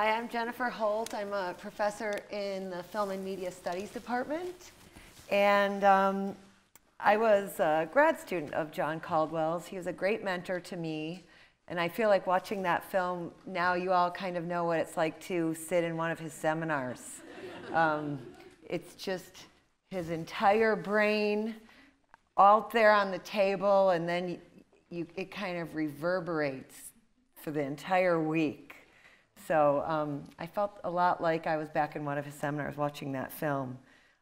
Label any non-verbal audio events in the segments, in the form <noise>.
Hi, I'm Jennifer Holt. I'm a professor in the Film and Media Studies Department. And um, I was a grad student of John Caldwell's. He was a great mentor to me. And I feel like watching that film, now you all kind of know what it's like to sit in one of his seminars. <laughs> Um, it's just his entire brain all there on the table, and then you, you, it kind of reverberates for the entire week. So um, I felt a lot like I was back in one of his seminars watching that film.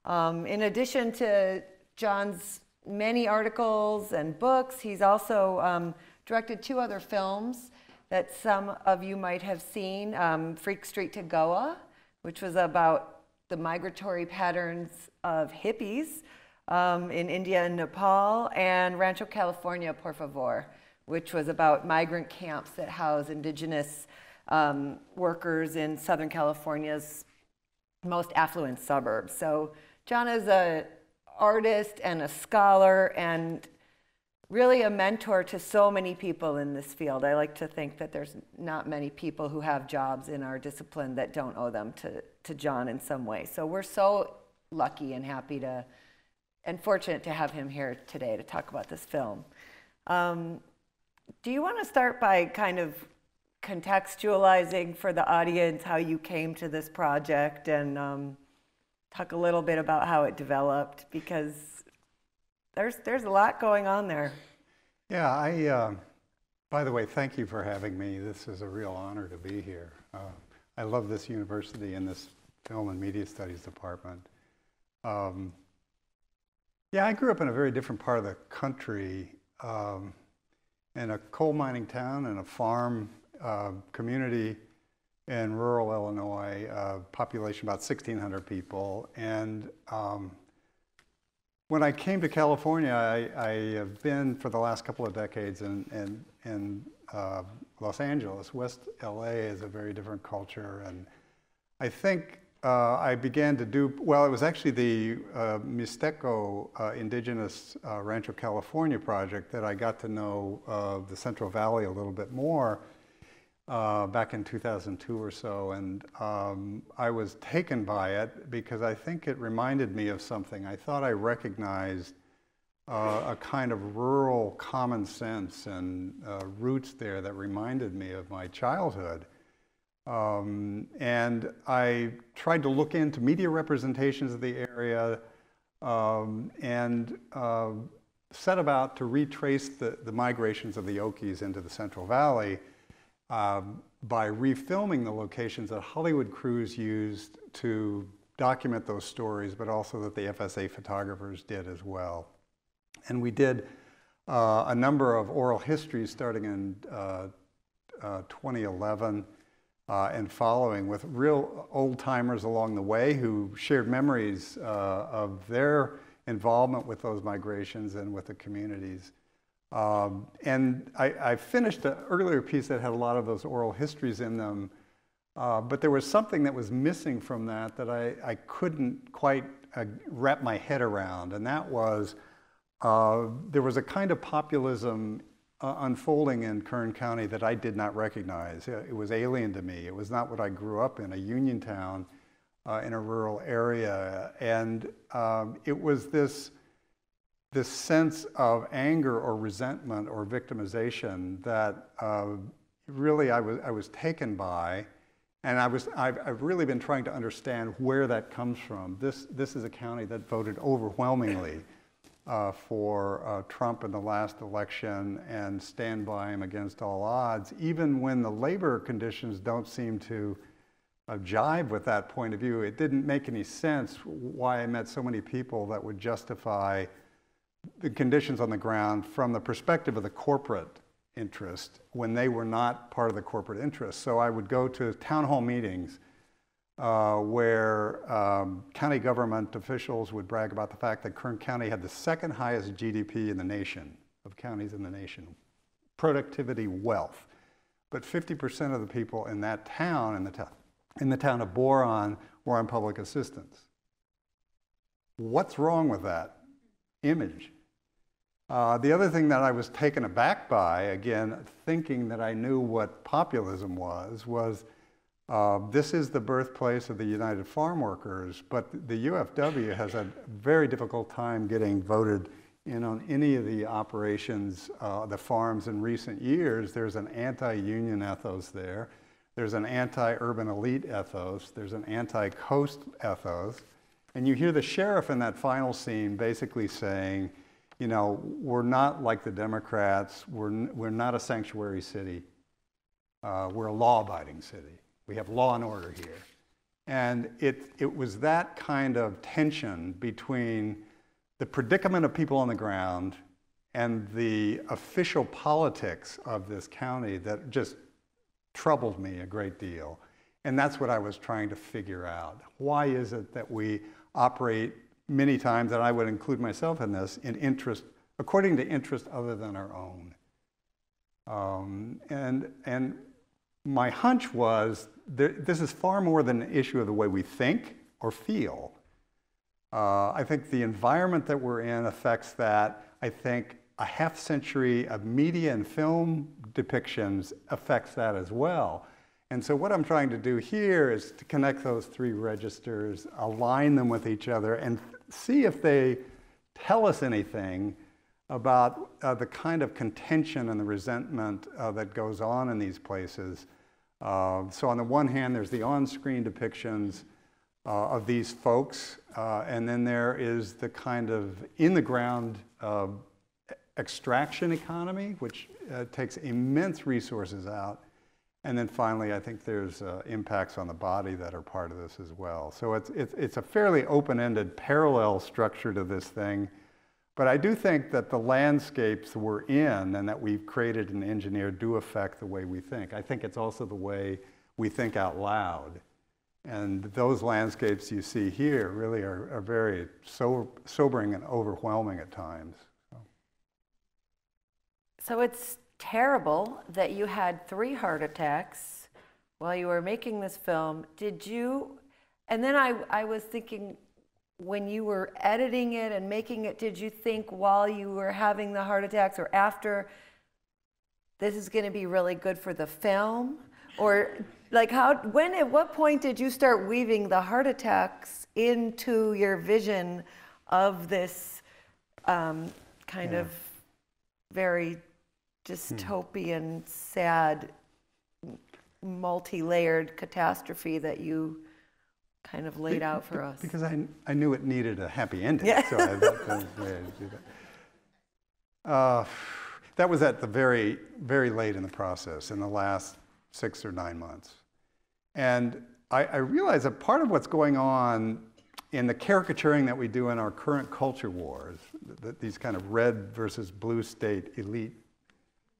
Um, in addition to John's many articles and books, he's also um, directed two other films that some of you might have seen um, Freak Street to Goa, which was about the migratory patterns of hippies um, in India and Nepal, and Rancho California, Por Favor, which was about migrant camps that house indigenous um, workers in Southern California's most affluent suburbs. So John is an artist and a scholar and really a mentor to so many people in this field. I like to think that there's not many people who have jobs in our discipline that don't owe them to, to John in some way. So we're so lucky and happy to, and fortunate to have him here today to talk about this film. Um, do you want to start by kind of contextualizing for the audience how you came to this project and um, talk a little bit about how it developed because there's there's a lot going on there. Yeah, I. Uh, by the way, thank you for having me. This is a real honor to be here. Uh, I love this university and this film and media studies department. Um, yeah, I grew up in a very different part of the country, um, in a coal mining town and a farm uh, community in rural Illinois, uh, population about 1,600 people. And um, when I came to California, I, I, have been for the last couple of decades in, in, in uh, Los Angeles. West LA is a very different culture. And I think uh, I began to do, well, it was actually the uh, Mixteco uh, Indigenous uh, Rancho California project that I got to know uh, the Central Valley a little bit more uh, back in 2002 or so, and um, I was taken by it because I think it reminded me of something. I thought I recognized uh, a kind of rural common sense and uh, roots there that reminded me of my childhood. Um, and I tried to look into media representations of the area um, and uh, set about to retrace the, the migrations of the Okies into the Central Valley um, by refilming the locations that Hollywood crews used to document those stories, but also that the FSA photographers did as well. And we did uh, a number of oral histories starting in uh, uh, 2011 uh, and following with real old timers along the way who shared memories uh, of their involvement with those migrations and with the communities. Um, and I, I, finished an earlier piece that had a lot of those oral histories in them, uh, but there was something that was missing from that that I, I couldn't quite uh, wrap my head around, and that was uh, there was a kind of populism uh, unfolding in Kern County that I did not recognize. It was alien to me. It was not what I grew up in, a union town uh, in a rural area. And um, it was this this sense of anger or resentment or victimization that uh, really I was, I was taken by. And I was, I've, I've, really been trying to understand where that comes from. This, this is a county that voted overwhelmingly uh, for uh, Trump in the last election and stand by him against all odds, even when the labor conditions don't seem to uh, jive with that point of view. It didn't make any sense why I met so many people that would justify the conditions on the ground from the perspective of the corporate interest when they were not part of the corporate interest. So I would go to town hall meetings uh, where um, county government officials would brag about the fact that Kern County had the second highest GDP in the nation, of counties in the nation, productivity, wealth. But 50% of the people in that town, in the, town, in the town of Boron, were on public assistance. What's wrong with that? Image. Uh, the other thing that I was taken aback by, again, thinking that I knew what populism was, was Uh, this is the birthplace of the United Farm Workers, but the UFW has a very difficult time getting voted in on any of the operations, uh, the farms in recent years. There's an anti-union ethos there. There's an anti-urban elite ethos. There's an anti-coast ethos. And you hear the sheriff in that final scene basically saying, you know, we're not like the Democrats. We're, we're not a sanctuary city. Uh, we're a law-abiding city. We have law and order here. And it, it was that kind of tension between the predicament of people on the ground and the official politics of this county that just troubled me a great deal. And that's what I was trying to figure out. Why is it that we operate many times, and I would include myself in this, in interest, according to interest other than our own? Um, and, and my hunch was there, this is far more than an issue of the way we think or feel. Uh, I think the environment that we're in affects that. I think a half century of media and film depictions affects that as well. And so what I'm trying to do here is to connect those three registers, align them with each other, and see if they tell us anything about uh, the kind of contention and the resentment uh, that goes on in these places uh, so on the one hand, there's the on-screen depictions uh, of these folks, uh, and then there is the kind of in-the-ground uh, extraction economy, which takes immense resources out. And then finally, I think there's uh, impacts on the body that are part of this as well. So it's, it's, it's a fairly open-ended parallel structure to this thing. But I do think that the landscapes we're in and that we've created and engineered do affect the way we think. I think it's also the way we think out loud. And those landscapes you see here really are, are very so, sobering and overwhelming at times. So. so it's terrible that you had three heart attacks while you were making this film. Did you? And then I, I was thinking, when you were editing it and making it, did you think while you were having the heart attacks or after, this is going to be really good for the film? Or like how, when, at what point did you start weaving the heart attacks into your vision of this um, kind yeah. of very dystopian, hmm. sad, multi-layered catastrophe that you kind of laid out for us. Because I, I knew it needed a happy ending, yeah. so I that was the way to do that. Uh, that was at the very, very late in the process, in the last six or nine months. And I, I realized that part of what's going on in the caricaturing that we do in our current culture wars, that these kind of red versus blue state elite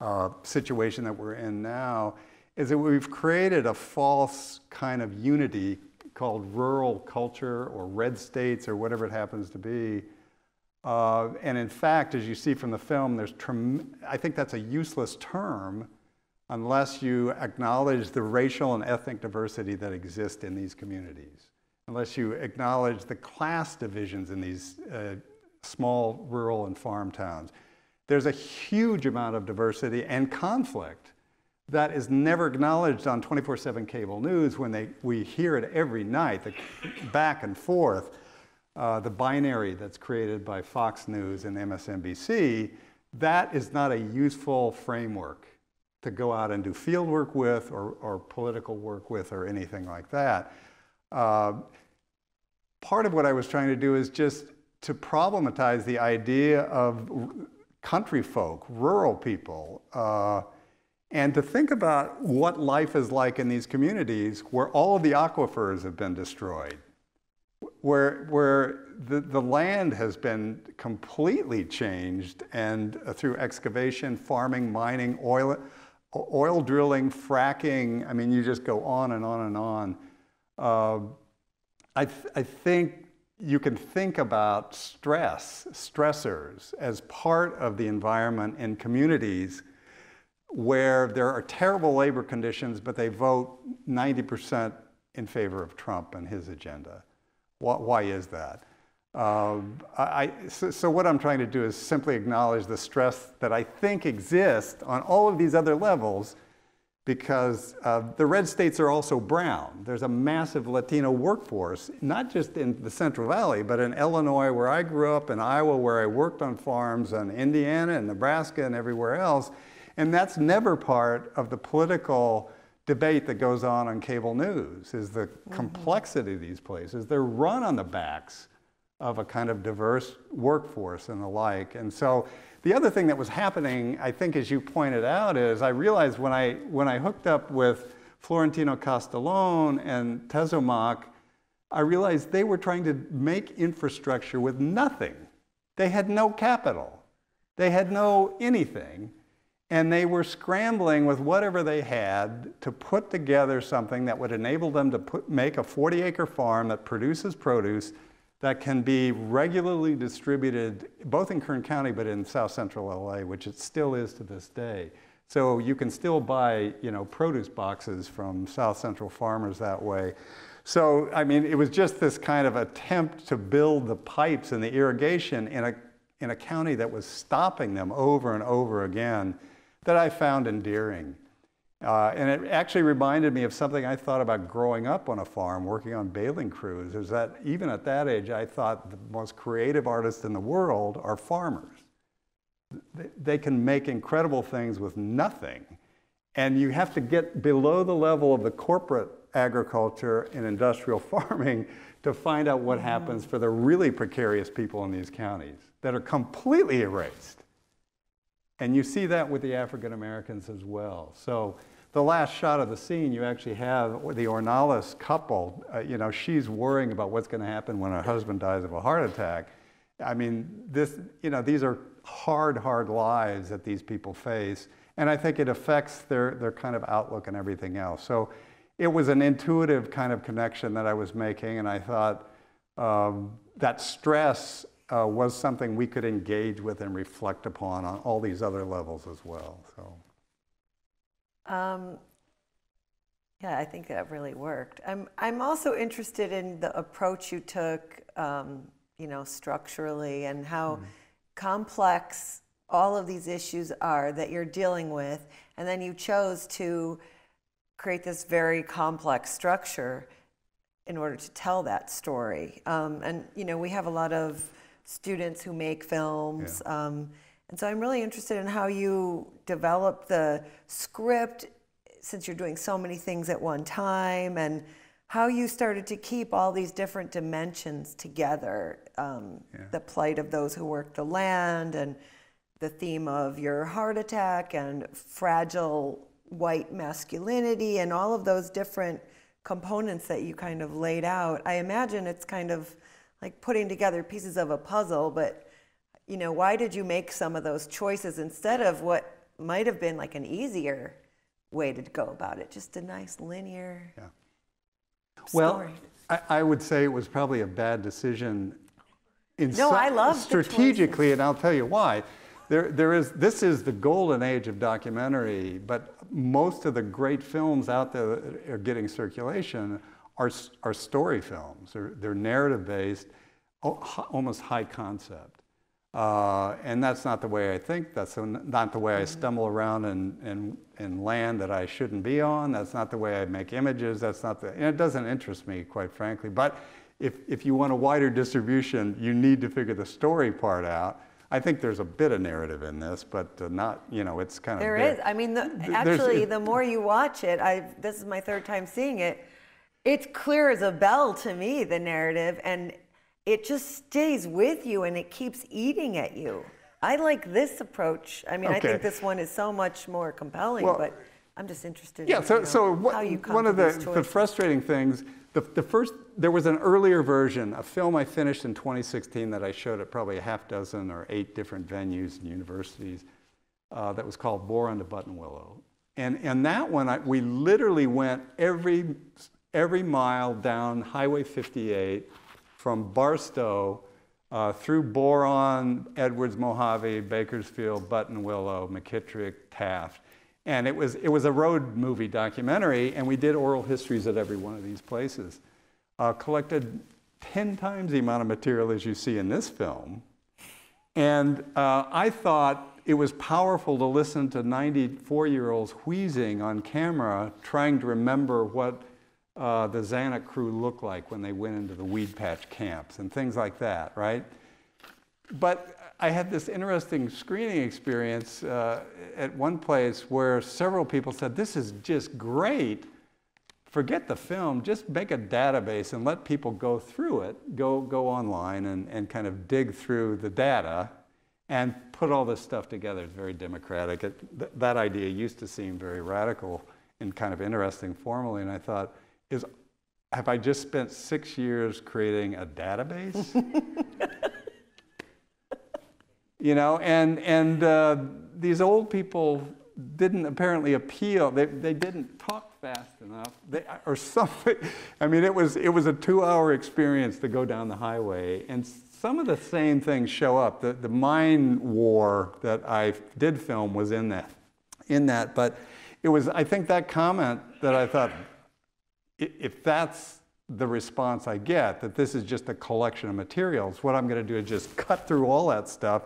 uh, situation that we're in now, is that we've created a false kind of unity called rural culture or red states or whatever it happens to be. Uh, and in fact, as you see from the film, there's I think that's a useless term unless you acknowledge the racial and ethnic diversity that exist in these communities, unless you acknowledge the class divisions in these uh, small rural and farm towns. There's a huge amount of diversity and conflict that is never acknowledged on 24-7 cable news when they, we hear it every night, the back and forth, uh, the binary that's created by Fox News and MSNBC, that is not a useful framework to go out and do field work with or, or political work with or anything like that. Uh, part of what I was trying to do is just to problematize the idea of country folk, rural people, uh, and to think about what life is like in these communities where all of the aquifers have been destroyed, where, where the, the land has been completely changed and uh, through excavation, farming, mining, oil, oil drilling, fracking, I mean, you just go on and on and on. Uh, I, th I think you can think about stress, stressors, as part of the environment in communities where there are terrible labor conditions, but they vote 90% in favor of Trump and his agenda. Why, is that? Uh, I, so, so, what I'm trying to do is simply acknowledge the stress that I think exists on all of these other levels because uh, the red states are also brown. There's a massive Latino workforce, not just in the Central Valley, but in Illinois, where I grew up, in Iowa, where I worked on farms, and Indiana and Nebraska and everywhere else. And that's never part of the political debate that goes on on cable news, is the mm-hmm. complexity of these places. They're run on the backs of a kind of diverse workforce and the like. And so the other thing that was happening, I think, as you pointed out, is I realized when I, when I hooked up with Florentino Castellone and Tezomac, I realized they were trying to make infrastructure with nothing. They had no capital. They had no anything. And they were scrambling with whatever they had to put together something that would enable them to put, make a 40 acre farm that produces produce that can be regularly distributed both in Kern County but in south central LA, which it still is to this day. So you can still buy, you know, produce boxes from south central farmers that way. So, I mean, it was just this kind of attempt to build the pipes and the irrigation in a, in a county that was stopping them over and over again that I found endearing. Uh, and it actually reminded me of something I thought about growing up on a farm, working on baling crews, is that even at that age, I thought the most creative artists in the world are farmers. They, they can make incredible things with nothing. And you have to get below the level of the corporate agriculture and industrial <laughs> farming to find out what happens for the really precarious people in these counties that are completely erased. And you see that with the African Americans as well. So the last shot of the scene, you actually have the Ornelas couple. Uh, you know, she's worrying about what's going to happen when her husband dies of a heart attack. I mean, this, you know, these are hard, hard lives that these people face. And I think it affects their, their kind of outlook and everything else. So it was an intuitive kind of connection that I was making. And I thought um, that stress uh, was something we could engage with and reflect upon on all these other levels as well. So. Um, yeah, I think that really worked. I'm I'm also interested in the approach you took, um, you know, structurally and how mm. complex all of these issues are that you're dealing with, and then you chose to create this very complex structure in order to tell that story. Um, and you know, we have a lot of students who make films. Yeah. Um, and so I'm really interested in how you develop the script since you're doing so many things at one time and how you started to keep all these different dimensions together um, yeah. the plight of those who work the land and the theme of your heart attack and fragile white masculinity and all of those different components that you kind of laid out. I imagine it's kind of like putting together pieces of a puzzle, but you know, why did you make some of those choices instead of what might have been like an easier way to go about it? Just a nice linear yeah. Well, I, I, would say it was probably a bad decision. In no, I love strategically, and I'll tell you why. There, there is, this is the golden age of documentary, but most of the great films out there that are getting circulation are, are story films. They're, they're narrative based, oh, almost high concept. Uh, and that's not the way I think. That's not the way I mm-hmm. stumble around in, in, in land that I shouldn't be on. That's not the way I make images. That's not the, and it doesn't interest me, quite frankly. But if, if you want a wider distribution, you need to figure the story part out. I think there's a bit of narrative in this, but uh, not, you know, it's kind of. There is. I mean, the, actually, the more you watch it, I, this is my third time seeing it it's clear as a bell to me, the narrative, and it just stays with you and it keeps eating at you. I like this approach. I mean, okay. I think this one is so much more compelling, well, but I'm just interested yeah, in so, you know, so what, how you come one of the, the frustrating things, the, the first, there was an earlier version, a film I finished in 2016 that I showed at probably a half dozen or eight different venues and universities uh, that was called Bore on the Buttonwillow. And, and that one, I, we literally went every every mile down Highway 58 from Barstow uh, through Boron, Edwards, Mojave, Bakersfield, Buttonwillow, McKittrick, Taft. And it was, it was a road movie documentary, and we did oral histories at every one of these places. Uh, collected 10 times the amount of material as you see in this film. And uh, I thought it was powerful to listen to 94 year olds wheezing on camera, trying to remember what uh, the Zanuck crew looked like when they went into the Weedpatch camps and things like that, right? But I had this interesting screening experience uh, at one place where several people said, This is just great. Forget the film, just make a database and let people go through it, go, go online and, and kind of dig through the data and put all this stuff together. It's very democratic. It, th- that idea used to seem very radical and kind of interesting formally, and I thought, is have I just spent six years creating a database? <laughs> you know, and and uh, these old people didn't apparently appeal. They they didn't talk fast enough, they, or something. I mean, it was it was a two-hour experience to go down the highway, and some of the same things show up. The the mind war that I did film was in that, in that, but it was. I think that comment that I thought if that's the response I get, that this is just a collection of materials, what I'm going to do is just cut through all that stuff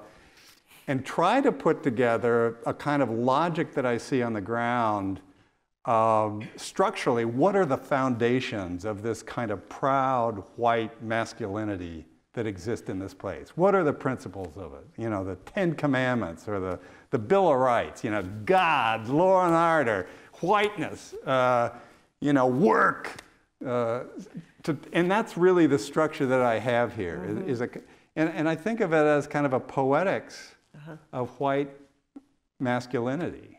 and try to put together a kind of logic that I see on the ground. Um, structurally, what are the foundations of this kind of proud white masculinity that exist in this place? What are the principles of it? You know, the Ten Commandments or the, the Bill of Rights, you know, God, law and order, whiteness. Uh, you know, work. Uh, to, and that's really the structure that I have here. Mm-hmm. Is, a, and, and I think of it as kind of a poetics uh-huh. of white masculinity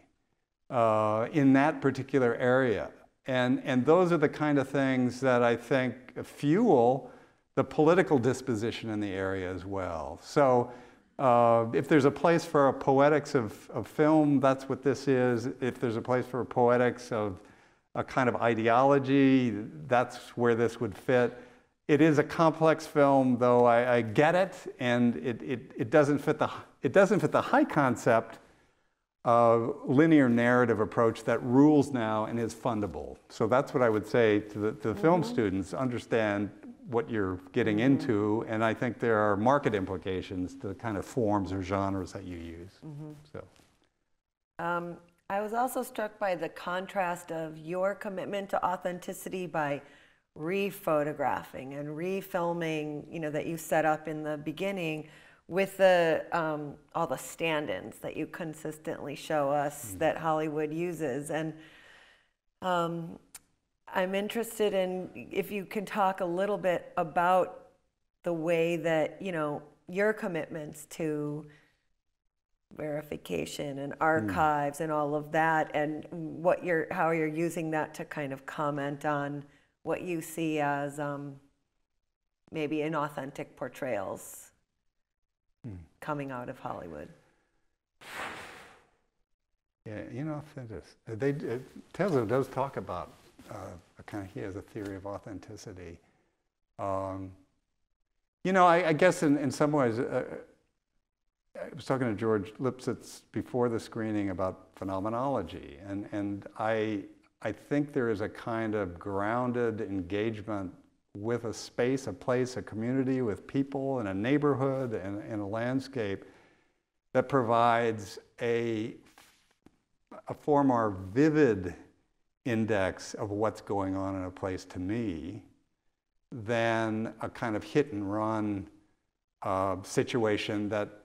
uh, in that particular area. And, and those are the kind of things that I think fuel the political disposition in the area as well. So uh, if there's a place for a poetics of, of film, that's what this is. If there's a place for a poetics of a kind of ideology. That's where this would fit. It is a complex film, though I, I get it, and it, it, it, doesn't fit the, it doesn't fit the high concept of linear narrative approach that rules now and is fundable. So that's what I would say to the, to the mm-hmm. film students, understand what you're getting mm-hmm. into, and I think there are market implications to the kind of forms or genres that you use. Mm-hmm. So. Um, I was also struck by the contrast of your commitment to authenticity by re-photographing and re-filming, you know, that you set up in the beginning with the um, all the stand-ins that you consistently show us mm-hmm. that Hollywood uses. And um, I'm interested in if you can talk a little bit about the way that, you know, your commitments to verification and archives and all of that and what you're how you're using that to kind of comment on what you see as um, maybe inauthentic portrayals mm. coming out of Hollywood. <sighs> Yeah, inauthentic. They it, Tesla does talk about uh, a kind of he has a theory of authenticity. Um, you know, I, I guess in, in some ways. Uh, I was talking to George Lipsitz before the screening about phenomenology, and, and I, I think there is a kind of grounded engagement with a space, a place, a community, with people, and a neighborhood, and, and a landscape that provides a, a far more vivid index of what's going on in a place to me than a kind of hit and run uh, situation that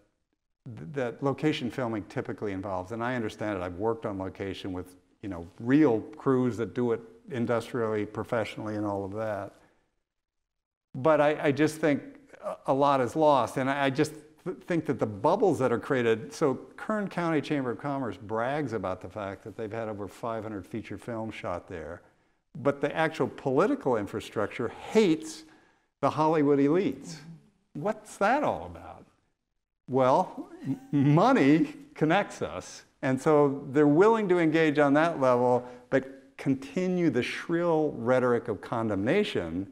that location filming typically involves, and I understand it. I've worked on location with you know real crews that do it industrially, professionally, and all of that. But I, I just think a lot is lost, and I, I just think that the bubbles that are created. So Kern County Chamber of Commerce brags about the fact that they've had over 500 feature films shot there, but the actual political infrastructure hates the Hollywood elites. What's that all about? Well, money connects us. And so they're willing to engage on that level, but continue the shrill rhetoric of condemnation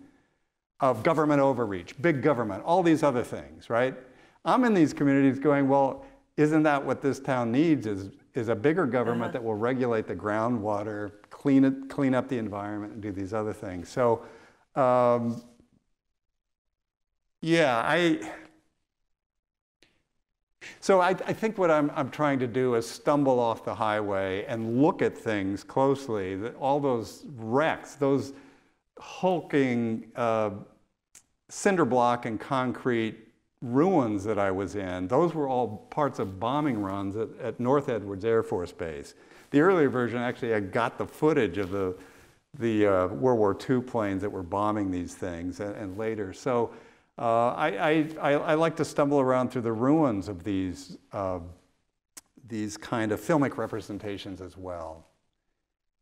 of government overreach, big government, all these other things, right? I'm in these communities going, well, isn't that what this town needs is, is a bigger government uh-huh. that will regulate the groundwater, clean, it, clean up the environment, and do these other things. So, um, yeah, I, So I, I think what I'm, I'm trying to do is stumble off the highway and look at things closely. All those wrecks, those hulking uh, cinder block and concrete ruins that I was in, those were all parts of bombing runs at, at North Edwards Air Force Base. The earlier version actually I got the footage of the, the uh, World War II planes that were bombing these things and, and later. So uh, I, I, I, like to stumble around through the ruins of these, uh, these kind of filmic representations as well.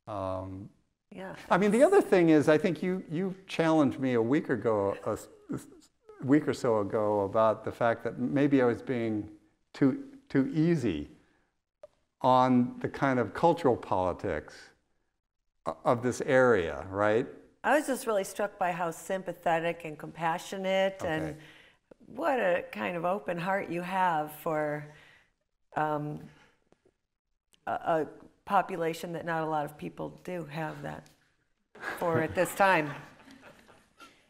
Um, yeah. I mean, the other thing is, I think you, you challenged me a week ago, a, a week or so ago, about the fact that maybe I was being too, too easy on the kind of cultural politics of this area, right? I was just really struck by how sympathetic and compassionate okay. and what a kind of open heart you have for um, a, a, population that not a lot of people do have that for at this time. <laughs>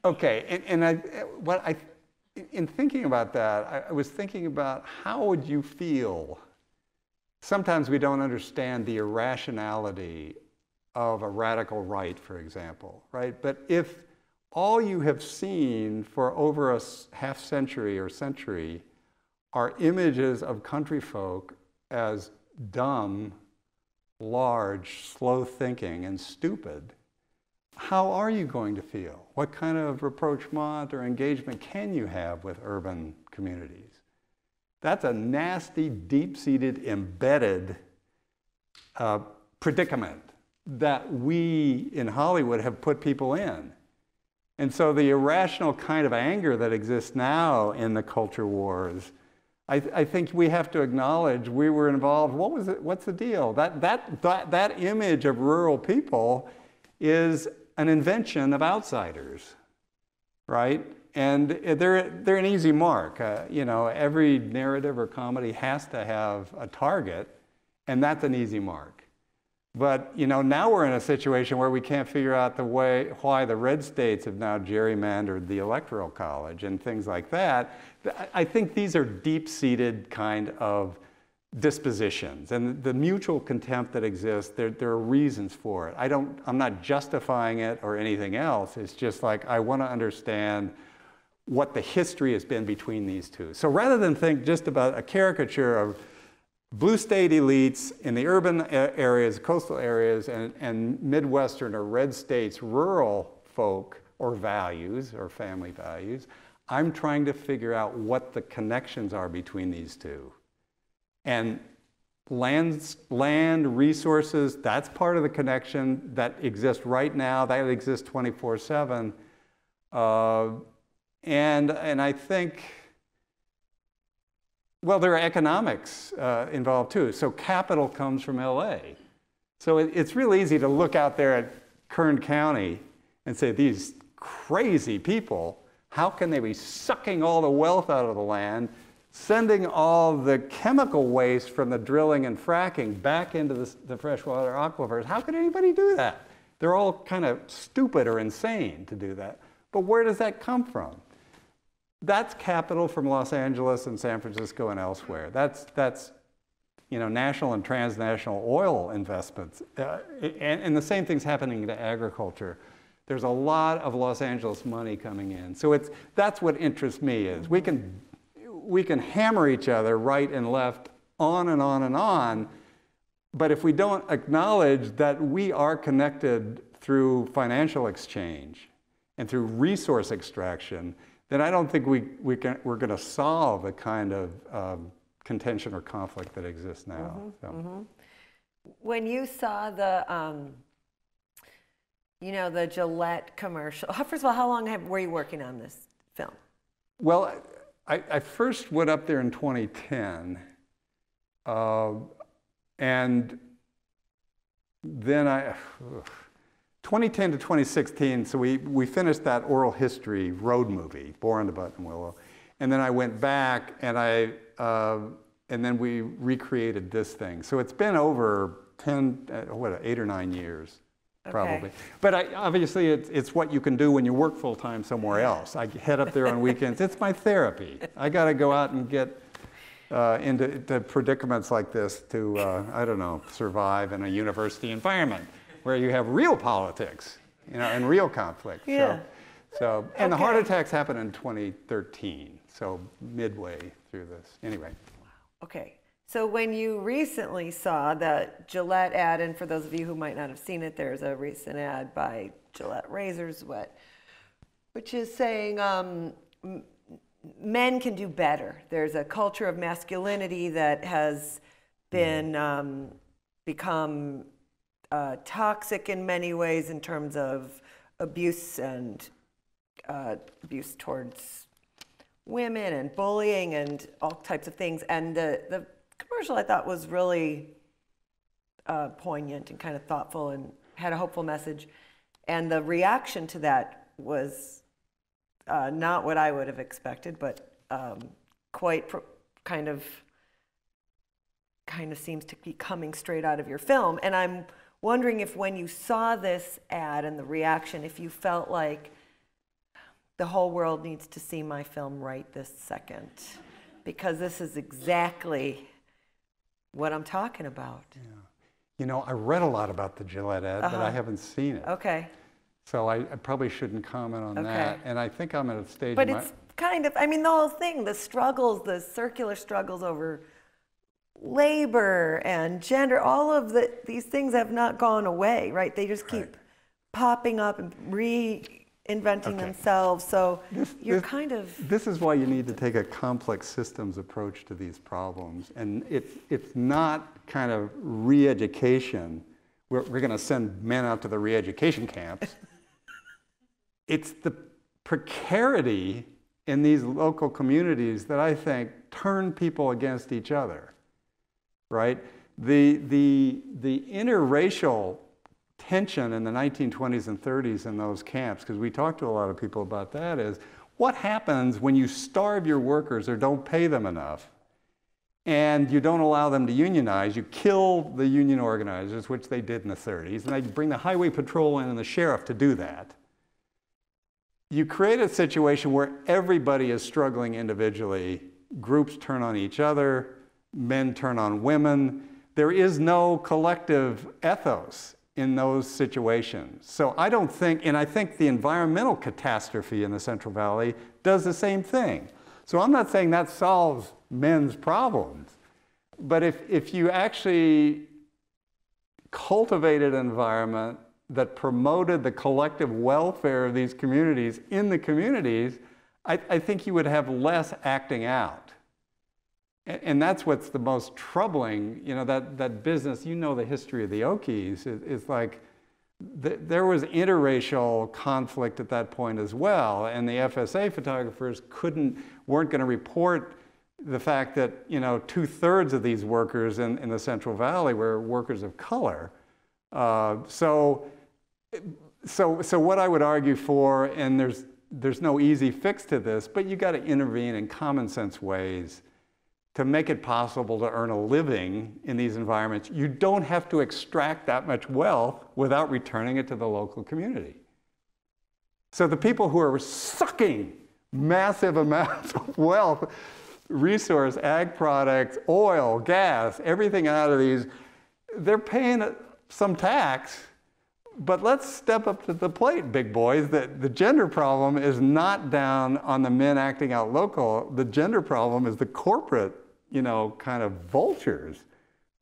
Okay, and, and I, what I, in thinking about that, I, I was thinking about how would you feel? Sometimes we don't understand the irrationality of a radical right, for example, right? But if all you have seen for over a half century or century are images of country folk as dumb, large, slow thinking, and stupid, how are you going to feel? What kind of rapprochement or engagement can you have with urban communities? That's a nasty, deep seated, embedded uh, predicament that we in Hollywood have put people in. And so the irrational kind of anger that exists now in the culture wars, I, I, think we have to acknowledge we were involved. What was it? What's the deal? That, that, that, that image of rural people is an invention of outsiders, right? And they're, they're an easy mark. Uh, you know, every narrative or comedy has to have a target, and that's an easy mark. But you know, now we're in a situation where we can't figure out the way why the red states have now gerrymandered the electoral college and things like that. I think these are deep-seated kind of dispositions. And the mutual contempt that exists there, there are reasons for it. I don't i'm not justifying it or anything else. It's just like i want to understand what the history has been between these two. So rather than think just about a caricature of blue state elites in the urban areas, coastal areas, and, and Midwestern or red states, rural folk or values or family values, I'm trying to figure out what the connections are between these two. And lands, land, resources, that's part of the connection that exists right now, that exists 24 7. Uh, and, and I think well, there are economics uh, involved too. So capital comes from LA. So it, it's real easy to look out there at Kern County and say, these crazy people, how can they be sucking all the wealth out of the land, sending all the chemical waste from the drilling and fracking back into the, the freshwater aquifers? How could anybody do that? They're all kind of stupid or insane to do that. But where does that come from? That's capital from Los Angeles and San Francisco and elsewhere. That's, that's you know, national and transnational oil investments. Uh, and, and the same thing's happening to agriculture. There's a lot of Los Angeles money coming in. So it's, that's what interests me is we can, we can hammer each other right and left on and on and on, but if we don't acknowledge that we are connected through financial exchange and through resource extraction, then I don't think we, we can, we're going to solve the kind of um, contention or conflict that exists now. Mm-hmm, so. mm-hmm. When you saw the, um, you know, the Gillette commercial, <laughs> first of all, how long have, were you working on this film? Well, I, I first went up there in 2010, uh, and then I. <sighs> Ugh, 2010 to 2016, so we, we finished that oral history road movie, Boar on the Buttonwillow. And then I went back and I, uh, and then we recreated this thing. So it's been over 10, uh, what, eight or nine years, probably. Okay. But I, obviously it's, it's what you can do when you work full time somewhere else. I head up there on weekends. It's my therapy. I got to go out and get, uh, into to predicaments like this to, uh, I don't know, survive in a university environment where you have real politics, you know, and real conflict. Yeah. So, so and the heart attacks happened in 2013, so midway through this. Anyway, Wow. Okay, so when you recently saw that Gillette ad, and for those of you who might not have seen it, there's a recent ad by Gillette Razors Wet, which is saying um, men can do better. There's a culture of masculinity that has been um, become uh, toxic in many ways in terms of abuse and uh, abuse towards women and bullying and all types of things. And the, the commercial I thought was really uh, poignant and kind of thoughtful and had a hopeful message. And the reaction to that was uh, not what I would have expected, but um, quite kind of kind of seems to be coming straight out of your film. And I'm wondering if when you saw this ad and the reaction, if you felt like the whole world needs to see my film right this second, because this is exactly what I'm talking about. Yeah. you know, I read a lot about the Gillette ad, but I Uh-huh. haven't seen it. Okay. So I, I probably shouldn't comment on Okay. that. And I think I'm at a stage But in my, it's kind of, I mean, the whole thing, the struggles, the circular struggles over labor and gender, all of the, these things have not gone away, right? They just keep popping up and reinventing Okay. themselves. So you're this- kind of, This is why you need to take a complex systems approach to these problems. And it's, it's not kind of re-education. We're, we're going to send men out to the re-education camps. it's the precarity in these local communities that I think turn people against each other, right? The, the, the interracial tension in the 1920s and 30s in those camps, because we talked to a lot of people about that, is what happens when you starve your workers or don't pay them enough and you don't allow them to unionize? You kill the union organizers, which they did in the 30s, and they bring the highway patrol in and the sheriff to do that. You create a situation where everybody is struggling individually. Groups turn on each other, men turn on women. There is no collective ethos in those situations. So I don't think, and I think the environmental catastrophe in the Central Valley does the same thing. So I'm not saying that solves men's problems, but if, if you actually cultivated an environment that promoted the collective welfare of these communities in the communities, I, I think you would have less acting out. And, and that's what's the most troubling, you know, that, that business, you know the history of the Okies, is, is like th- there was interracial conflict at that point as well, and the FSA photographers couldn't, weren't going to report the fact that, you know, two thirds of these workers in, in the Central Valley were workers of color. Uh, so, so, so what I would argue for, and there's, there's no easy fix to this, but you got to intervene in common sense ways to make it possible to earn a living in these environments. You don't have to extract that much wealth without returning it to the local community. So the people who are sucking massive <laughs> amounts of wealth, resource, ag products, oil, gas, everything out of these, they're paying some tax, but let's step up to the plate, big boys. The, the gender problem is not down on the men acting out local. The gender problem is the corporate, you know, kind of vultures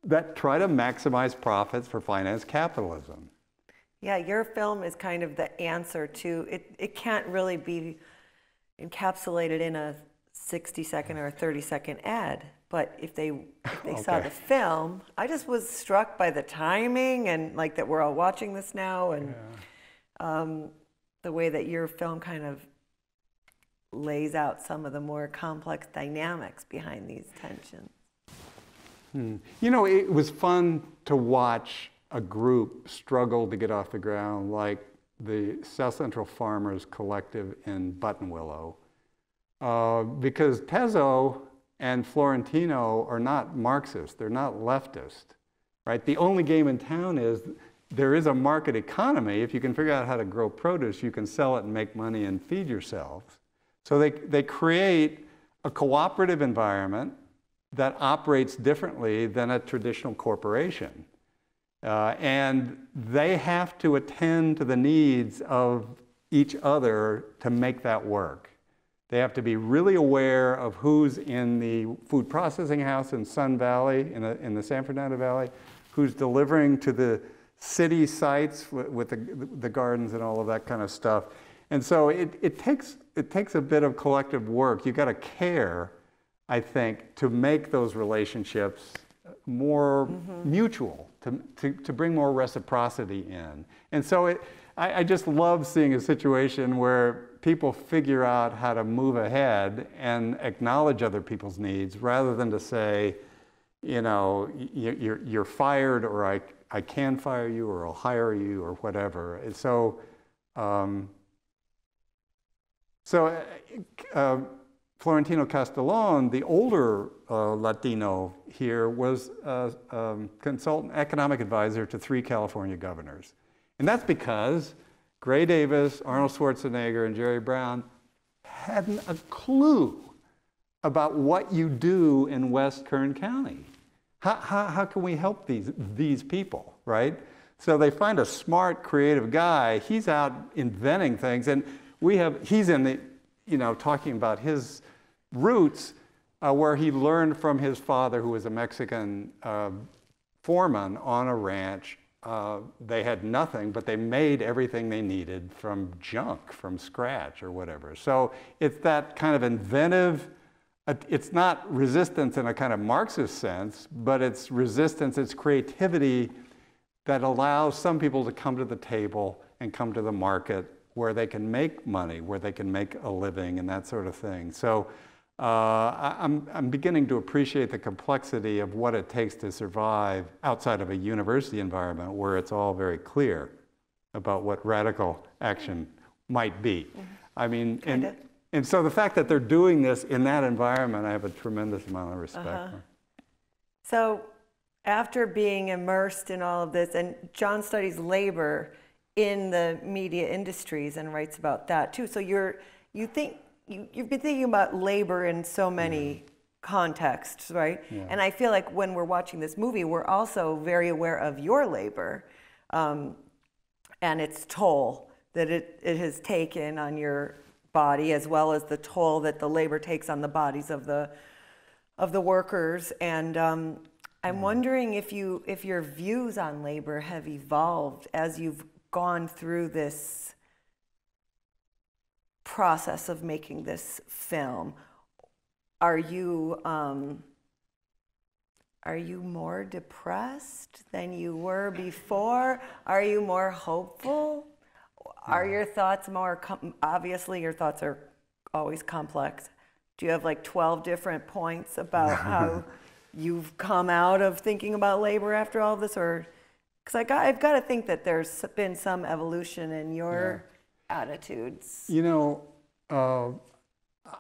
that try to maximize profits for finance capitalism. yeah, your film is kind of the answer to, it, it can't really be encapsulated in a 60 second or a 30 second ad. But if they, if they saw the film, I just was struck by the timing and like that we're all watching this now and um, the way that your film kind of lays out some of the more complex dynamics behind these tensions. Hmm. You know, it was fun to watch a group struggle to get off the ground, like the South Central Farmers Collective in Buttonwillow, uh, because Pezzo and Florentino are not Marxist, they're not leftist, right? The only game in town is there is a market economy. If you can figure out how to grow produce, you can sell it and make money and feed yourselves. So they, they create a cooperative environment that operates differently than a traditional corporation. Uh, and they have to attend to the needs of each other to make that work. They have to be really aware of who's in the food processing house in Sun Valley, in the, in the San Fernando Valley, who's delivering to the city sites with, with the, the gardens and all of that kind of stuff. And so it, it, takes, it takes a bit of collective work. You've got to care, I think, to make those relationships more mm-hmm. mutual, to, to, to bring more reciprocity in. And so it, I, I just love seeing a situation where people figure out how to move ahead and acknowledge other people's needs rather than to say, you know, you're, you're fired or I, I can fire you or I'll hire you or whatever. And so, um, so uh, uh, Florentino Castellon, the older uh, Latino here, was a um, consultant economic advisor to three California governors. And that's because Gray Davis, Arnold Schwarzenegger, and Jerry Brown hadn't a clue about what you do in West Kern County. How, how, how can we help these, these people, right? So they find a smart, creative guy. He's out inventing things, and we have, he's in the, you know, talking about his roots uh, where he learned from his father, who was a Mexican uh, foreman on a ranch uh, they had nothing, but they made everything they needed from junk, from scratch or whatever. So it's that kind of inventive, uh, it's not resistance in a kind of Marxist sense, but it's resistance, it's creativity that allows some people to come to the table and come to the market where they can make money, where they can make a living and that sort of thing. So uh, I, I'm, I'm beginning to appreciate the complexity of what it takes to survive outside of a university environment where it's all very clear about what radical action might be. Mm-hmm. I mean, and, and so the fact that they're doing this in that environment, I have a tremendous amount of respect uh-huh. for. So after being immersed in all of this, and John studies labor in the media industries and writes about that too. So you're you think you, you've been thinking about labor in so many contexts, right? Yeah. And I feel like when we're watching this movie, we're also very aware of your labor um, and its toll that it, it has taken on your body, as well as the toll that the labor takes on the bodies of the of the workers. And um, I'm wondering if you if your views on labor have evolved as you've gone through this process of making this film, are you um, are you more depressed than you were before? Are you more hopeful? Are your thoughts more com- obviously your thoughts are always complex. Do you have like 12 different points about how <laughs> you've come out of thinking about labor after all this or cuz I got I've got to think that there's been some evolution in your yeah attitudes? You know, uh,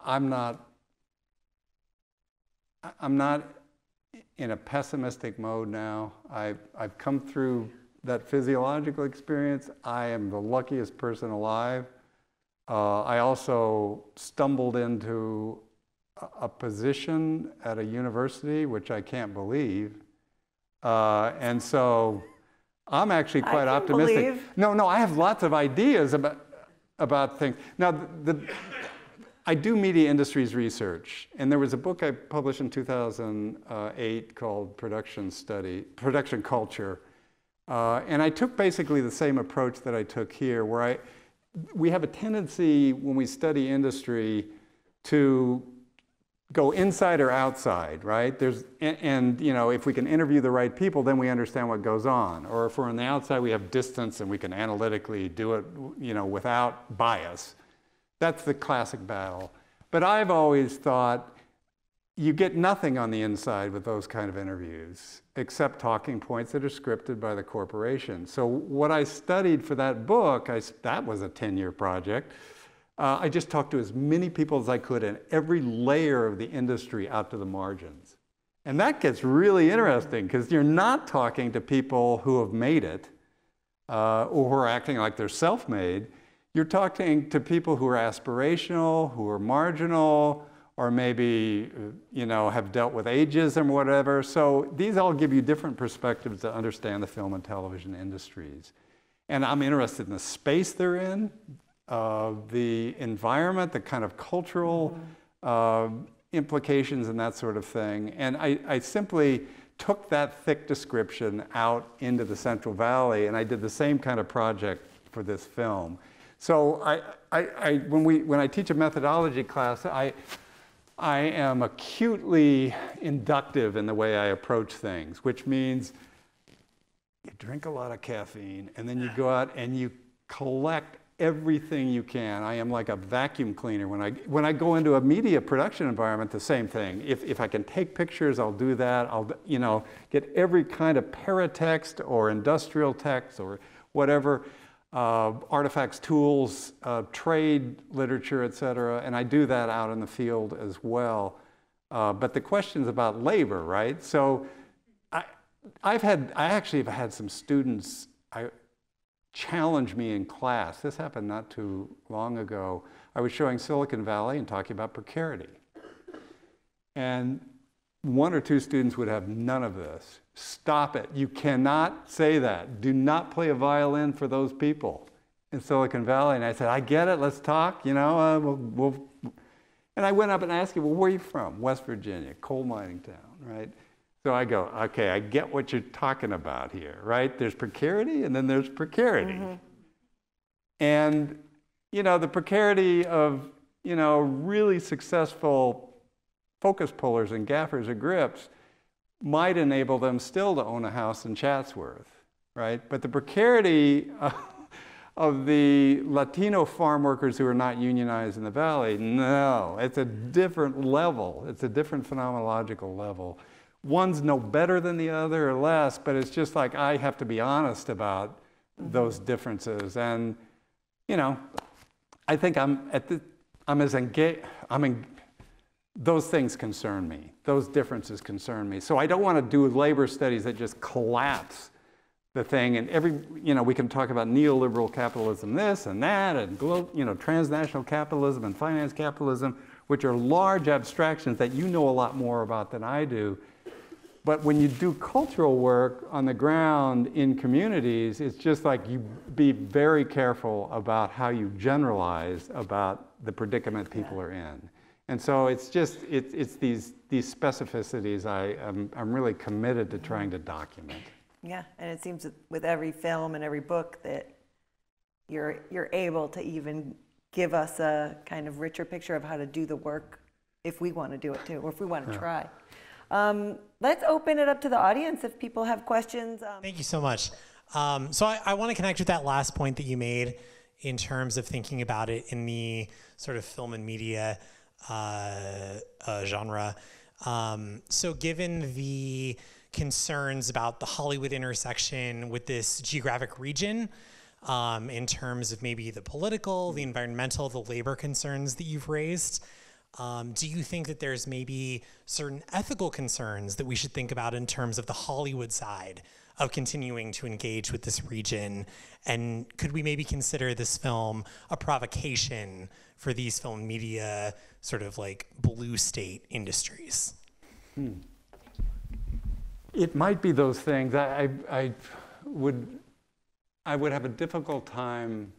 I'm not. I'm not in a pessimistic mode now. I've, I've come through that physiological experience. I am the luckiest person alive. Uh, I also stumbled into a, a, position at a university, which I can't believe. Uh, and so I'm actually quite optimistic. Believe. No, no, I have lots of ideas about about things. Now, the, I do media industries research, and there was a book I published in 2008 called Production Study, Production Culture, uh, and I took basically the same approach that I took here, where I, we have a tendency when we study industry to go inside or outside, right? There's, and, and, you know, if we can interview the right people, then we understand what goes on. Or if we're on the outside, we have distance and we can analytically do it, you know, without bias. That's the classic battle. But I've always thought you get nothing on the inside with those kind of interviews, except talking points that are scripted by the corporation. So what I studied for that book, I, that was a 10-year project uh, I just talked to as many people as I could in every layer of the industry out to the margins. And that gets really interesting because you're not talking to people who have made it uh, or who are acting like they're self made. You're talking to people who are aspirational, who are marginal, or maybe, uh, you know, have dealt with ageism or whatever. So these all give you different perspectives to understand the film and television industries. And I'm interested in the space they're in, uh, the environment, the kind of cultural uh, implications and that sort of thing. And I, I simply took that thick description out into the Central Valley and I did the same kind of project for this film. So I, I, I, when, we, when I teach a methodology class, I, I am acutely inductive in the way I approach things, which means you drink a lot of caffeine and then you go out and you collect everything you can. I am like a vacuum cleaner. When I, when I go into a media production environment, the same thing. If, if I can take pictures, I'll do that. I'll, you know, get every kind of paratext or industrial text or whatever, uh, artifacts, tools, uh, trade literature, et cetera. And I do that out in the field as well. Uh, but the question's about labor, right? So I, I've had, I actually have had some students, I, challenge me in class. This happened not too long ago. I was showing Silicon Valley and talking about precarity. And one or two students would have none of this. Stop it. You cannot say that. Do not play a violin for those people in Silicon Valley. And I said, I get it. Let's talk. You know, uh, we'll, we'll. And I went up and asked him, well, where are you from? West Virginia, coal mining town, right? So I go, okay, I get what you're talking about here, right? There's precarity and then there's precarity. Mm-hmm. And, you know, the precarity of, you know, really successful focus pullers and gaffers or grips might enable them still to own a house in Chatsworth, right? But the precarity of, <laughs> of the Latino farm workers who are not unionized in the valley, no, it's a different level. It's a different phenomenological level one's no better than the other or less, but it's just like I have to be honest about mm-hmm. those differences. And, you know, I think I'm at the, I'm as engaged, I'm in, those things concern me. Those differences concern me. So I don't want to do labor studies that just collapse the thing. And every, you know, we can talk about neoliberal capitalism, this and that, and global, you know, transnational capitalism and finance capitalism, which are large abstractions that you know a lot more about than I do. But when you do cultural work on the ground in communities, it's just like you be very careful about how you generalize about the predicament people are in. And so it's just, it's, it's these, these specificities I, am I'm really committed to trying to document. Yeah, and it seems that with every film and every book that you're, you're able to even give us a kind of richer picture of how to do the work if we want to do it too, or if we want to yeah. try. Um, let's open it up to the audience if people have questions. Um, Thank you so much. Um, so I, I want to connect with that last point that you made in terms of thinking about it in the sort of film and media uh, uh, genre. Um, so given the concerns about the Hollywood intersection with this geographic region, um, in terms of maybe the political, the environmental, the labor concerns that you've raised. Um, do you think that there's maybe certain ethical concerns that we should think about in terms of the Hollywood side of continuing to engage with this region? And could we maybe consider this film a provocation for these film media sort of like blue state industries? Hmm. It might be those things. I, I, I, would, I would have a difficult time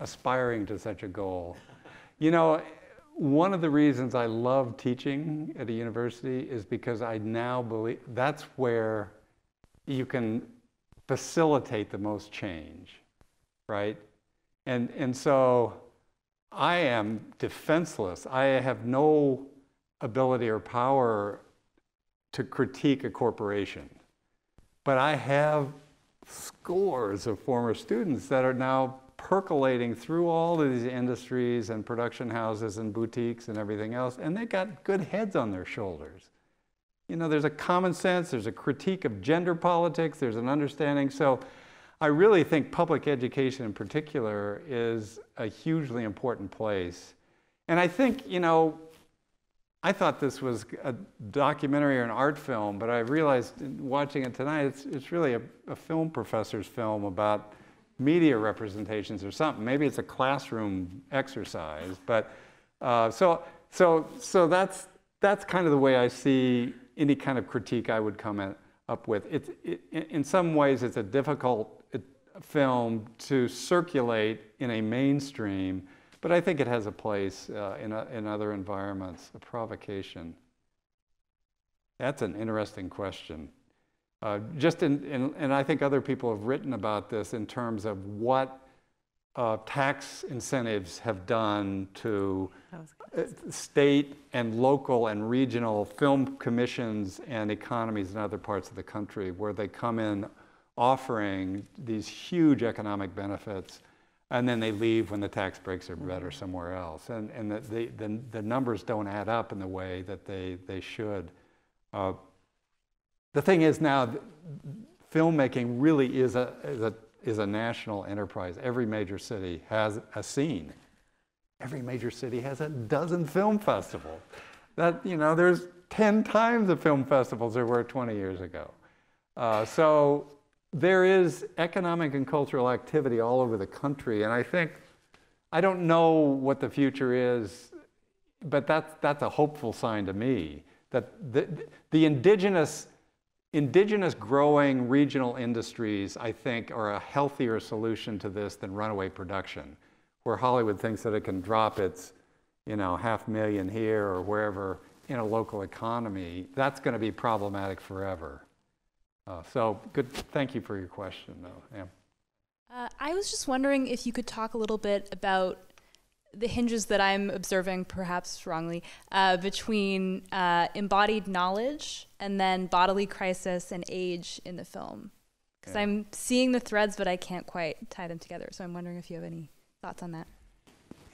aspiring to such a goal. You know, one of the reasons I love teaching at a university is because I now believe that's where you can facilitate the most change, right? And, and so I am defenseless. I have no ability or power to critique a corporation. But I have scores of former students that are now percolating through all of these industries and production houses and boutiques and everything else, and they got good heads on their shoulders. You know, there's a common sense, there's a critique of gender politics, there's an understanding. So I really think public education in particular is a hugely important place. And I think, you know, I thought this was a documentary or an art film, but I realized watching it tonight, it's, it's really a, a film professor's film about media representations or something. Maybe it's a classroom exercise, but Uh, so, so, so that's, that's kind of the way I see any kind of critique I would come up with. It, in some ways, it's a difficult uh, film to circulate in a mainstream, but I think it has a place uh, in, a, in other environments, a provocation. That's an interesting question. Uh, just in, in, and I think other people have written about this in terms of what uh, tax incentives have done to uh, state and local and regional film commissions and economies in other parts of the country where they come in offering these huge economic benefits and then they leave when the tax breaks are better somewhere else. And, and the, the, the, the numbers don't add up in the way that they, they should. Uh, the thing is now, filmmaking really is a, is, a, is a national enterprise. Every major city has a scene. Every major city has a dozen film festivals. That, you know, there's 10 times the film festivals there were 20 years ago. Uh, so there is economic and cultural activity all over the country. And I think, I don't know what the future is, but that's, that's a hopeful sign to me that the, the indigenous indigenous growing regional industries, I think, are a healthier solution to this than runaway production, where Hollywood thinks that it can drop its, you know, half million here or wherever in a local economy. That's going to be problematic forever. Uh, so good. Thank you for your question, though. Yeah. Uh, I was just wondering if you could talk a little bit about the hinges that I'm observing, perhaps wrongly, uh, between uh, embodied knowledge and then bodily crisis and age in the film. Because yeah. I'm seeing the threads, but I can't quite tie them together. So I'm wondering if you have any thoughts on that.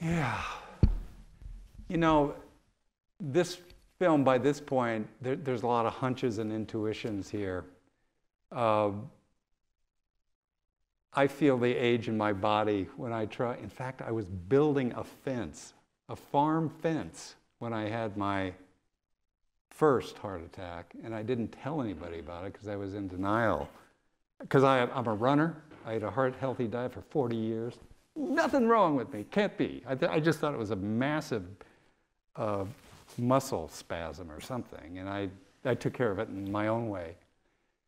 Yeah. You know, this film, by this point, there, there's a lot of hunches and intuitions here. Uh, I feel the age in my body when I try. In fact, I was building a fence, a farm fence, when I had my first heart attack, and I didn't tell anybody about it because I was in denial. Because I'm a runner, I had a heart healthy diet for 40 years. Nothing wrong with me, can't be. I, th- I just thought it was a massive uh, muscle spasm or something, and I, I took care of it in my own way,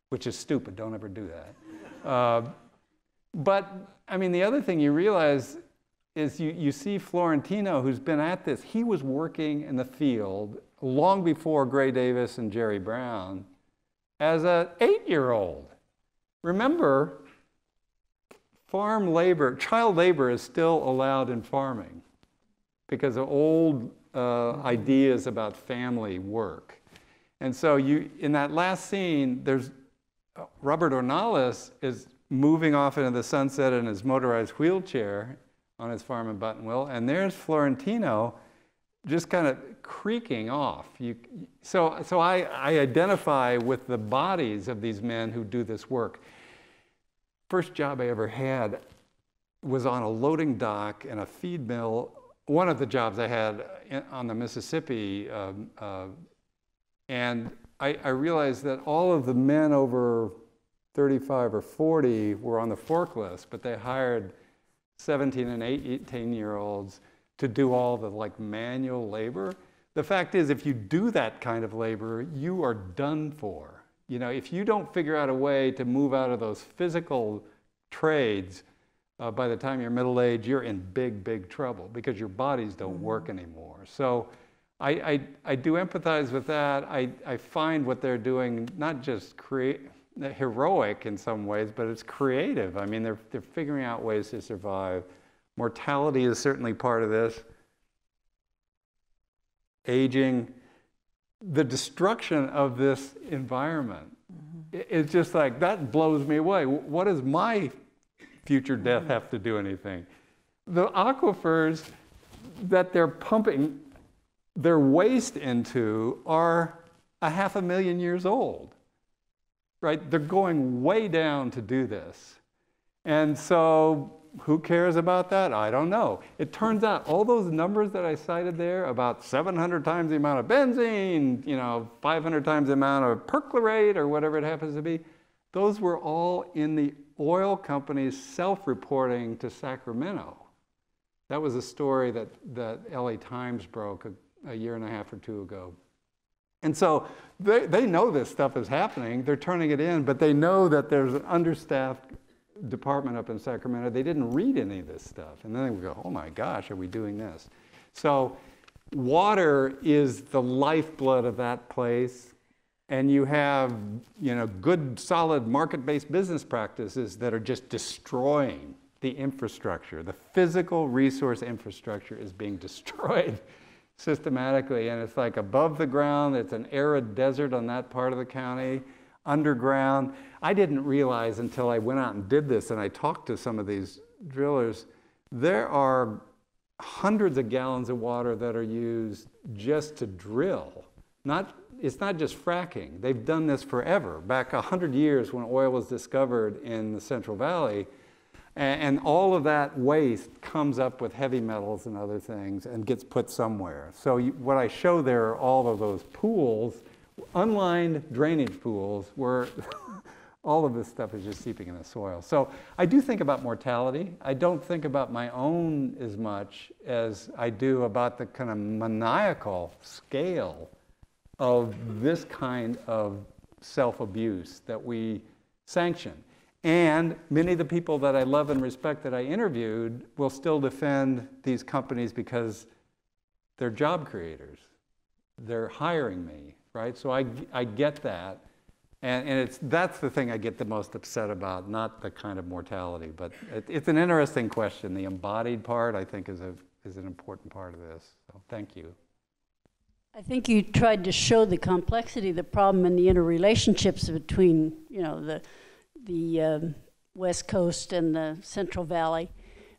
which is stupid. Don't ever do that. Uh, but I mean, the other thing you realize is you, you see Florentino, who's been at this, he was working in the field long before Gray Davis and Jerry Brown as an eight year old. Remember, farm labor, child labor is still allowed in farming because of old uh, ideas about family work. And so you, in that last scene, there's uh, Robert Ornelas is moving off into the sunset in his motorized wheelchair on his farm in Buttonwillow, and there's Florentino just kind of creaking off. You, so so I, I identify with the bodies of these men who do this work. First job I ever had was on a loading dock in a feed mill. One of the jobs I had in, on the Mississippi, um, uh, and I, I realized that all of the men over 35 or 40 were on the forklift, but they hired 17 and 18 year olds to do all the like manual labor. The fact is, if you do that kind of labor, you are done for. You know, if you don't figure out a way to move out of those physical trades, uh, by the time you're middle age, you're in big, big trouble because your bodies don't mm-hmm. work anymore. So I, I, I, do empathize with that. I, I find what they're doing not just create heroic in some ways, but it's creative. I mean, they're, they're figuring out ways to survive. Mortality is certainly part of this. Aging, the destruction of this environment. Mm-hmm. It's just like, that blows me away. What does my future death mm-hmm. have to do anything? The aquifers that they're pumping their waste into are a half a million years old right? They're going way down to do this. And so who cares about that? I don't know. It turns out all those numbers that I cited there, about 700 times the amount of benzene, you know, 500 times the amount of perchlorate or whatever it happens to be, those were all in the oil company's self-reporting to Sacramento. That was a story that, that LA Times broke a, a year and a half or two ago. And so they, they know this stuff is happening. They're turning it in, but they know that there's an understaffed department up in Sacramento. They didn't read any of this stuff. And then they would go, oh my gosh, are we doing this? So water is the lifeblood of that place. And you have, you know, good, solid market-based business practices that are just destroying the infrastructure. The physical resource infrastructure is being <laughs> destroyed systematically. And it's like above the ground, it's an arid desert on that part of the county, underground. I didn't realize until I went out and did this and I talked to some of these drillers, there are hundreds of gallons of water that are used just to drill. Not, it's not just fracking. They've done this forever. Back 100 years when oil was discovered in the Central Valley, and, all of that waste comes up with heavy metals and other things and gets put somewhere. So what I show there are all of those pools, unlined drainage pools, where <laughs> all of this stuff is just seeping in the soil. So I do think about mortality. I don't think about my own as much as I do about the kind of maniacal scale of this kind of self-abuse that we sanction. And many of the people that I love and respect that I interviewed will still defend these companies because they're job creators. They're hiring me, right? So I, I get that. And, and it's, that's the thing I get the most upset about, not the kind of mortality. But it, it's an interesting question. The embodied part, I think, is, a, is an important part of this. So thank you. I think you tried to show the complexity the problem and the interrelationships between, you know, the the um, West Coast and the Central Valley.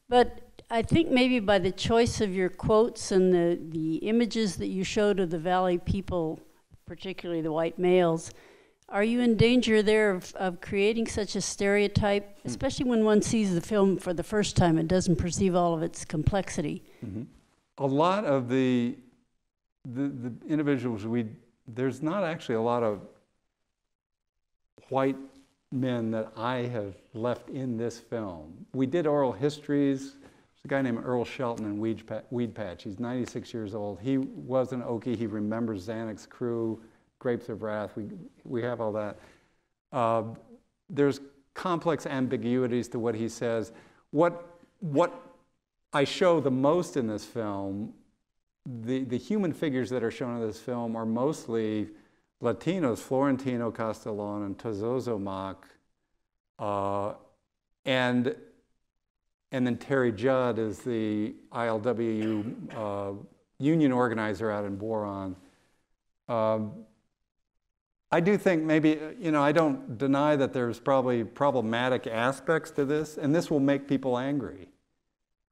But I think maybe by the choice of your quotes and the, the images that you showed of the Valley people, particularly the white males, are you in danger there of, of creating such a stereotype, mm. especially when one sees the film for the first time and doesn't perceive all of its complexity? Mm-hmm. A lot of the, the, the individuals we, there's not actually a lot of white men that I have left in this film. We did oral histories. There's a guy named Earl Shelton in Weedpatch. He's 96 years old. He was an Okie. He remembers Zanuck's crew, Grapes of Wrath. We, we have all that. Uh, there's complex ambiguities to what he says. What, what I show the most in this film, the, the human figures that are shown in this film are mostly Latinos, Florentino Castellon and Tozozo Mock, uh, and, and then Terry Judd is the ILWU uh, union organizer out in Boron. Um, I do think maybe, you know, I don't deny that there's probably problematic aspects to this, and this will make people angry.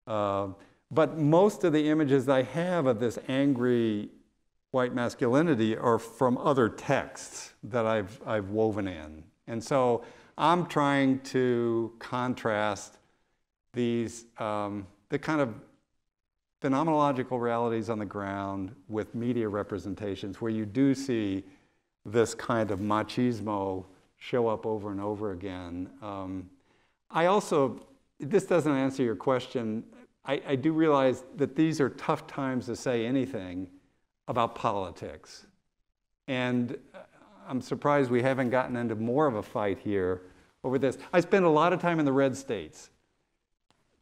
Uh, but most of the images I have of this angry white masculinity are from other texts that I've, I've woven in. And so I'm trying to contrast these, um, the kind of phenomenological realities on the ground with media representations where you do see this kind of machismo show up over and over again. Um, I also, this doesn't answer your question, I, I do realize that these are tough times to say anything about politics. And uh, I'm surprised we haven't gotten into more of a fight here over this. I spent a lot of time in the red states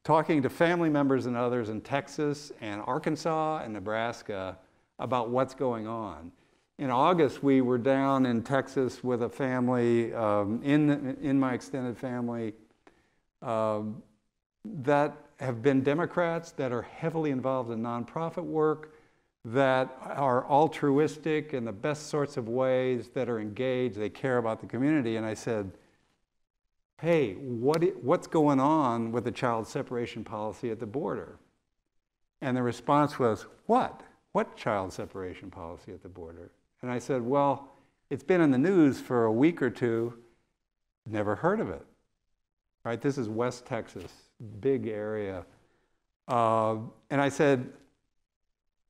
talking to family members and others in Texas and Arkansas and Nebraska about what's going on. In August, we were down in Texas with a family um, in, in my extended family um, that have been Democrats, that are heavily involved in nonprofit work, that are altruistic in the best sorts of ways, that are engaged, they care about the community. And I said, hey, what, what's going on with the child separation policy at the border? And the response was, what? What child separation policy at the border? And I said, well, it's been in the news for a week or two, never heard of it. Right? This is West Texas, big area. Uh, and I said,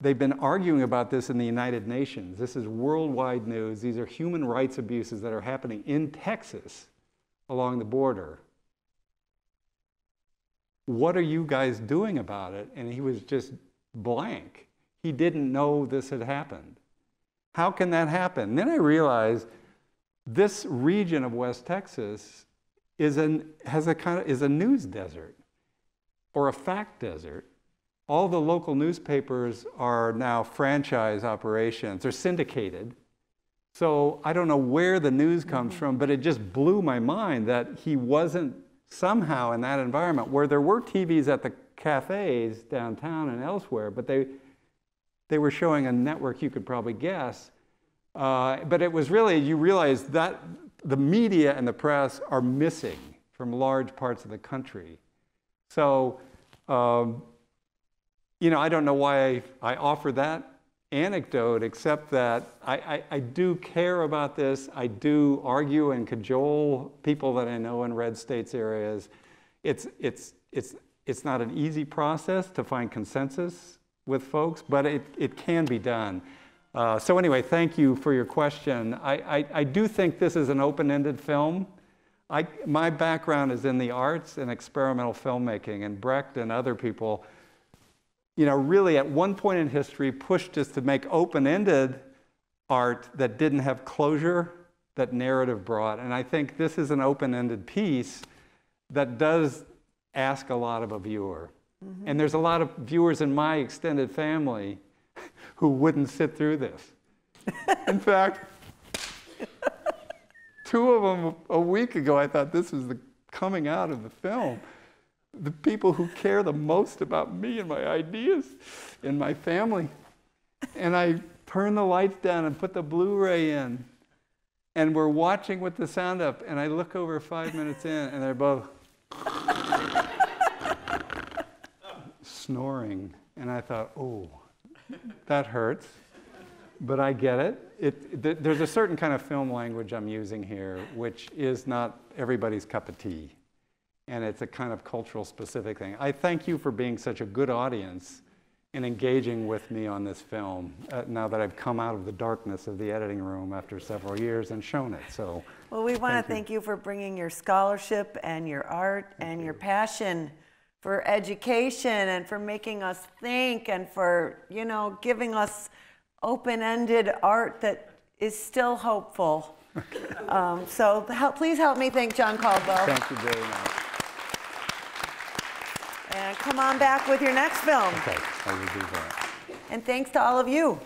They've been arguing about this in the United Nations. This is worldwide news. These are human rights abuses that are happening in Texas along the border. what are you guys doing about it? And he was just blank. He didn't know this had happened. How can that happen? And then I realized this region of West Texas is an, has a kind of, is a news desert or a fact desert. All the local newspapers are now franchise operations, they're syndicated. So I don't know where the news comes from, but it just blew my mind that he wasn't somehow in that environment where there were TVs at the cafes downtown and elsewhere, but they, they were showing a network you could probably guess. Uh, but it was really, you realize that the media and the press are missing from large parts of the country. So, um, you know, I don't know why I, I offer that anecdote, except that I, I, I, do care about this. I do argue and cajole people that I know in red states areas. It's, it's, it's, it's not an easy process to find consensus with folks, but it, it can be done. Uh, so anyway, thank you for your question. I, I, I do think this is an open-ended film. I, my background is in the arts and experimental filmmaking, and Brecht and other people you know, really at one point in history pushed us to make open-ended art that didn't have closure that narrative brought. And I think this is an open-ended piece that does ask a lot of a viewer. Mm-hmm. And there's a lot of viewers in my extended family <laughs> who wouldn't sit through this. <laughs> in fact, two of them a week ago, I thought this was the coming out of the film the people who care the most about me and my ideas and my family. And I turn the lights down and put the Blu ray in. And we're watching with the sound up. And I look over five minutes in, and they're both snoring. And I thought, oh, that hurts. But I get it. it th- there's a certain kind of film language I'm using here, which is not everybody's cup of tea and it's a kind of cultural specific thing. I thank you for being such a good audience in engaging with me on this film uh, now that I've come out of the darkness of the editing room after several years and shown it. So, well, we want to thank you for bringing your scholarship and your art thank and you. your passion for education and for making us think and for, you know, giving us open-ended art that is still hopeful. Okay. <laughs> Um, so help, please help me thank John Caldwell. Thank you very much. Come on back with your next film. Okay, I will do that. And thanks to all of you.